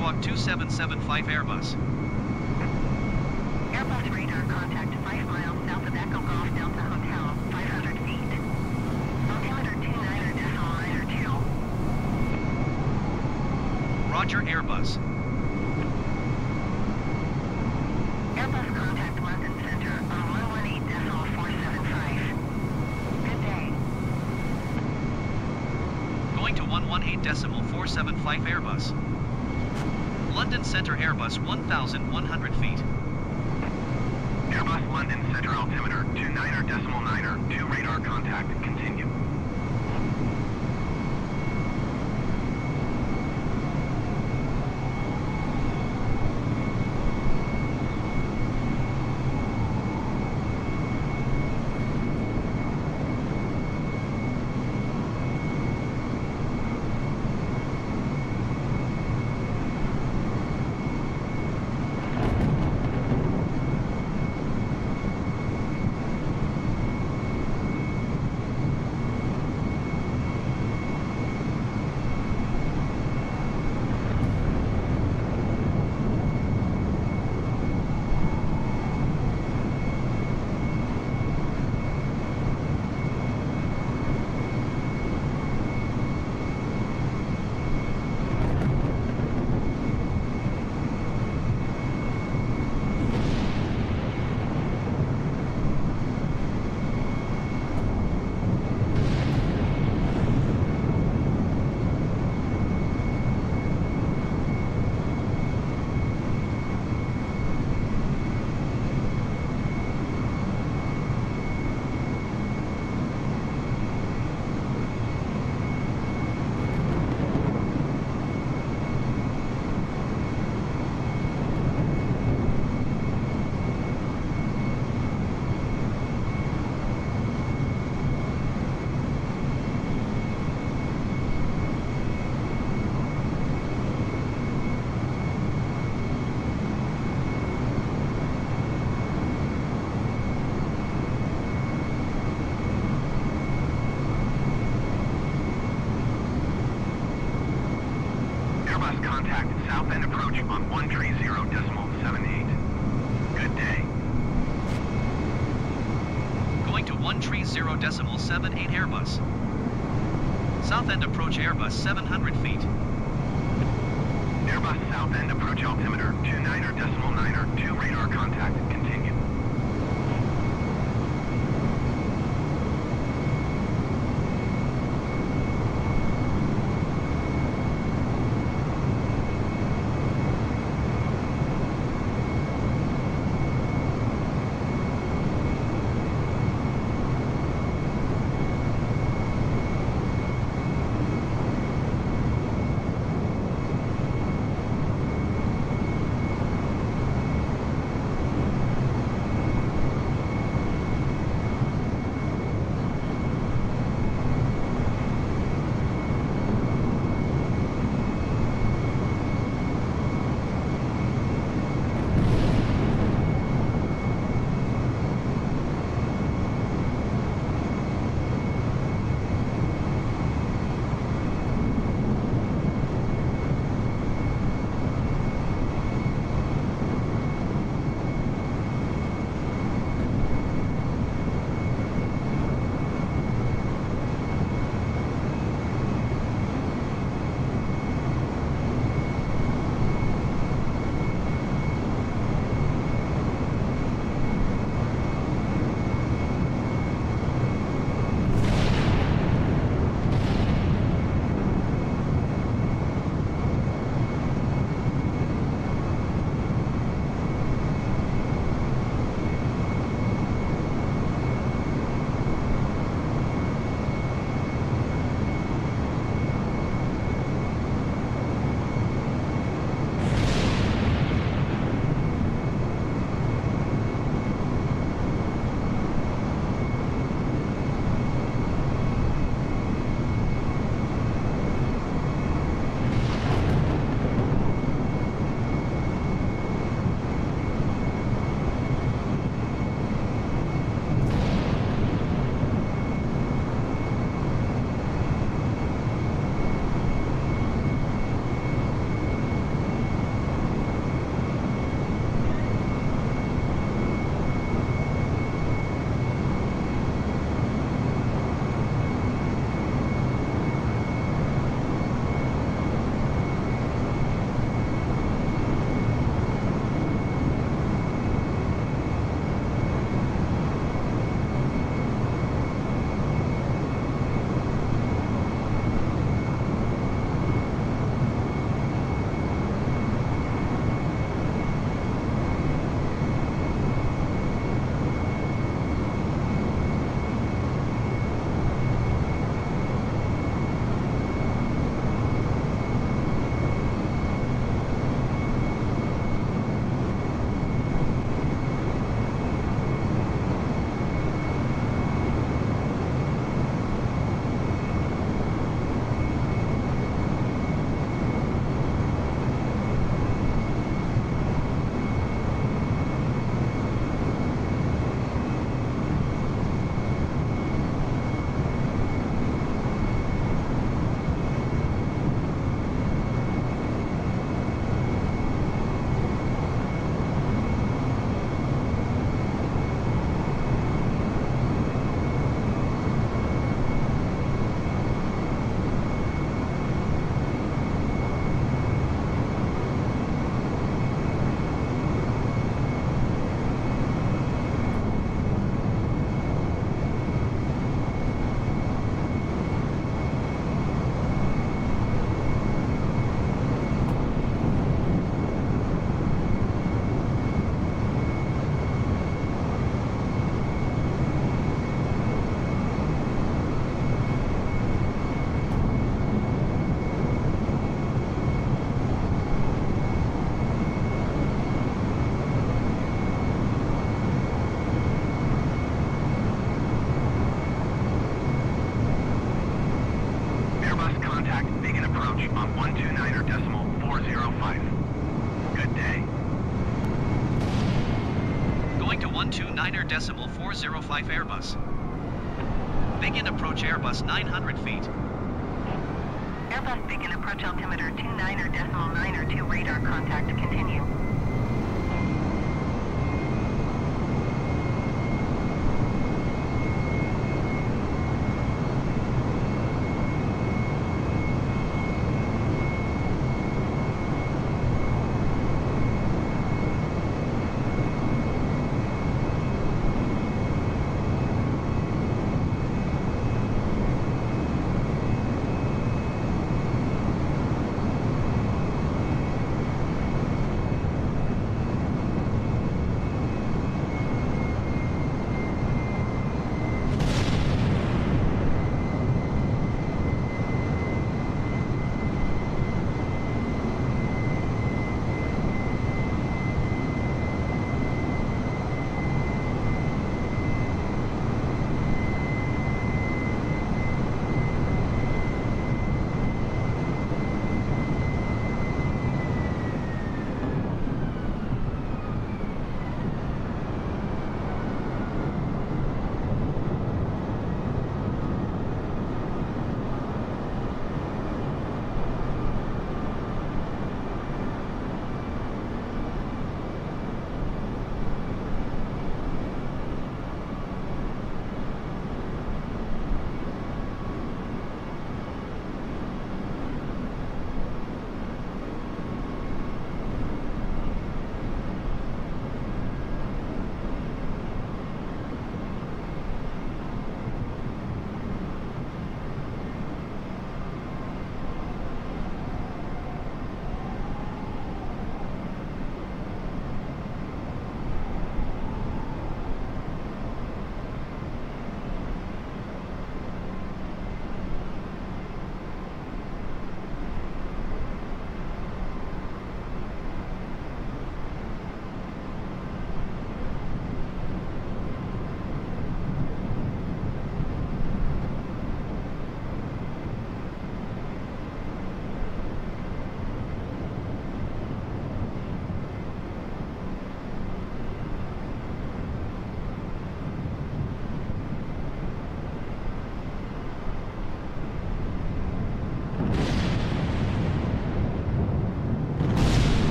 Squawk 2775 Airbus. Airbus radar contact 5 miles south of Echo Golf Delta Hotel, 500 feet. Altimeter 29er decimal niner 2. Roger Airbus. Airbus contact London Center on 118 decimal 475. Good day. Going to 118 decimal 475 Airbus. London Center Airbus 1100 feet. Airbus London Center altimeter 29er decimal niner, 2 radar contact, 130.78 Airbus. Southend approach Airbus 700 feet. Airbus Southend approach altimeter 29er decimal 9er 2 radar contact. 129er decimal 405. Good day. Going to 129er decimal 405 Airbus. Biggin approach Airbus 900 feet. Airbus Biggin approach altimeter 29er decimal 9 or 2 radar contact continue.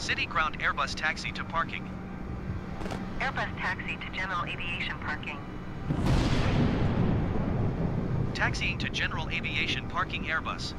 City ground Airbus taxi to parking. Airbus taxi to general aviation parking. Taxiing to general aviation parking Airbus.